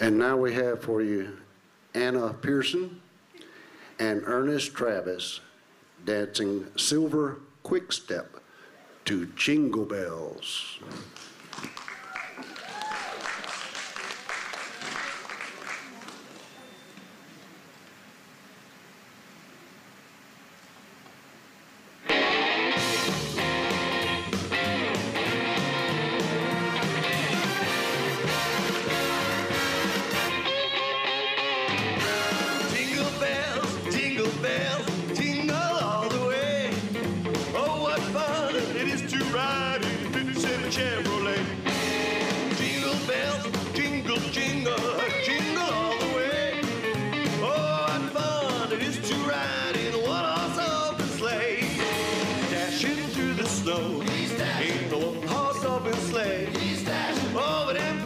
And now we have for you Anna Pearson and Earnest Travis dancing Silver Quickstep to Jingle Bells. Bells, jingle, jingle, jingle all the way. Oh, what fun it is to ride in a one-horse open sleigh. Dashing through the snow in a one-horse open sleigh. Over them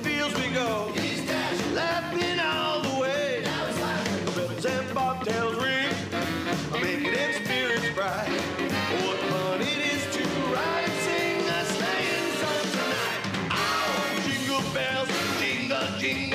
sing